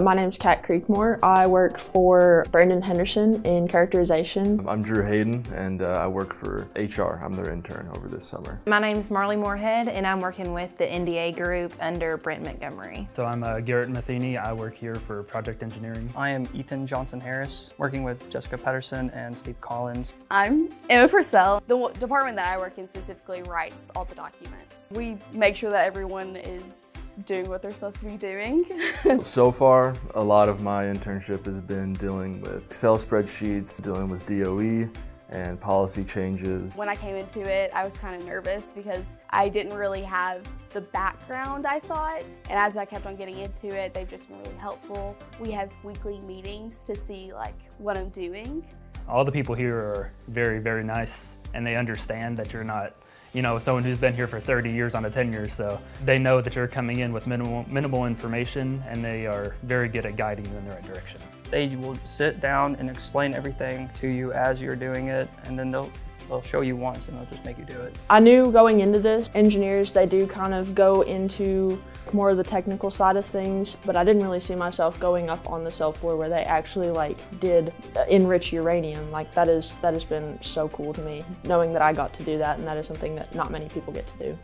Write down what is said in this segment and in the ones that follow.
My name is Kat Creekmore. I work for Brandon Henderson in characterization. I'm Drew Hayden and uh, I work for HR. I'm their intern over this summer. My name is Marley Moorhead and I'm working with the NDA group under Brent Montgomery. So I'm uh, Garrett Matheny. I work here for project engineering. I am Ethan Johnson Harris, working with Jessica Patterson and Steve Collins. I'm Emma Purcell. The department that I work in specifically writes all the documents. We make sure that everyone is doing what they're supposed to be doing. so far, a lot of my internship has been dealing with Excel spreadsheets, dealing with DOE, and policy changes. When I came into it, I was kind of nervous because I didn't really have the background I thought. And as I kept on getting into it, they've just been really helpful. We have weekly meetings to see like what I'm doing. All the people here are very, very nice and they understand that you're not you know, someone who's been here for 30 years on a tenure, so they know that you're coming in with minimal, minimal information and they are very good at guiding you in the right direction. They will sit down and explain everything to you as you're doing it, and then they'll they'll show you once and they'll just make you do it. I knew going into this, engineers, they do kind of go into more of the technical side of things, but I didn't really see myself going up on the cell floor where they actually like did uh, enrich uranium. Like that is that has been so cool to me, knowing that I got to do that and that is something that not many people get to do.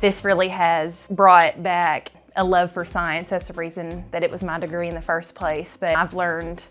This really has brought back a love for science. That's the reason that it was my degree in the first place. But I've learned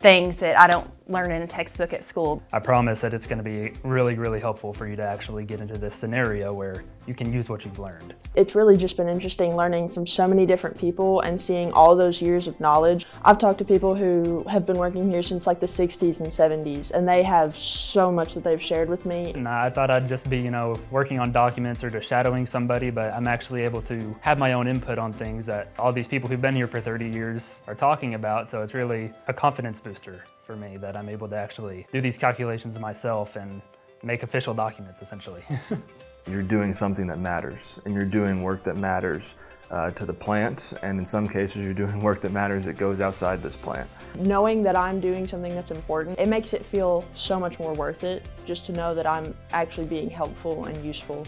things that I don't learn in a textbook at school. I promise that it's going to be really, really helpful for you to actually get into this scenario where you can use what you've learned. It's really just been interesting learning from so many different people and seeing all those years of knowledge. I've talked to people who have been working here since like the 60s and 70s and they have so much that they've shared with me. And I thought I'd just be, you know, working on documents or just shadowing somebody, but I'm actually able to have my own input on things that all these people who've been here for 30 years are talking about, so it's really a confidence booster for me that I'm able to actually do these calculations myself and make official documents essentially. you're doing something that matters and you're doing work that matters uh, to the plant and in some cases you're doing work that matters that goes outside this plant. Knowing that I'm doing something that's important, it makes it feel so much more worth it just to know that I'm actually being helpful and useful.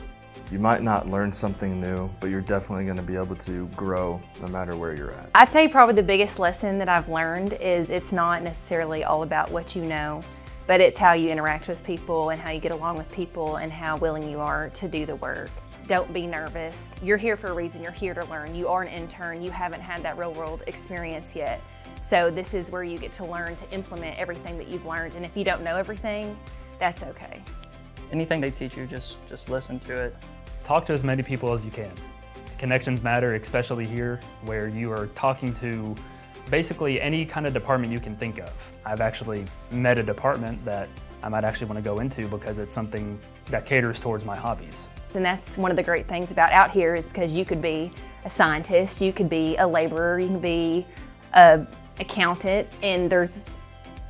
You might not learn something new, but you're definitely going to be able to grow no matter where you're at. I'd say probably the biggest lesson that I've learned is it's not necessarily all about what you know, but it's how you interact with people and how you get along with people and how willing you are to do the work. Don't be nervous. You're here for a reason. You're here to learn. You are an intern. You haven't had that real world experience yet. So this is where you get to learn to implement everything that you've learned. And if you don't know everything, that's okay. Anything they teach you, just just listen to it. Talk to as many people as you can. Connections matter, especially here where you are talking to basically any kind of department you can think of. I've actually met a department that I might actually want to go into because it's something that caters towards my hobbies. And that's one of the great things about out here is because you could be a scientist, you could be a laborer, you can be a accountant, and there's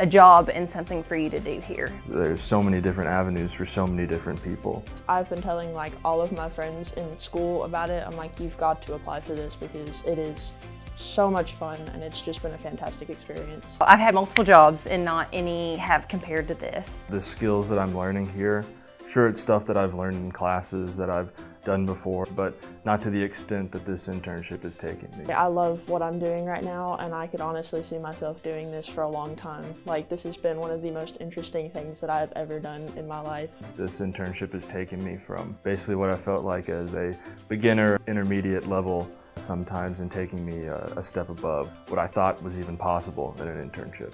a job and something for you to do here. There's so many different avenues for so many different people. I've been telling like all of my friends in school about it. I'm like, you've got to apply for this because it is so much fun and it's just been a fantastic experience. I've had multiple jobs and not any have compared to this. The skills that I'm learning here, sure it's stuff that I've learned in classes that I've done before, but not to the extent that this internship is taking me. I love what I'm doing right now, and I could honestly see myself doing this for a long time. Like, this has been one of the most interesting things that I've ever done in my life. This internship has taken me from basically what I felt like as a beginner, intermediate level sometimes and taking me a, a step above what I thought was even possible in an internship.